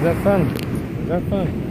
Is that fun? Is that fun?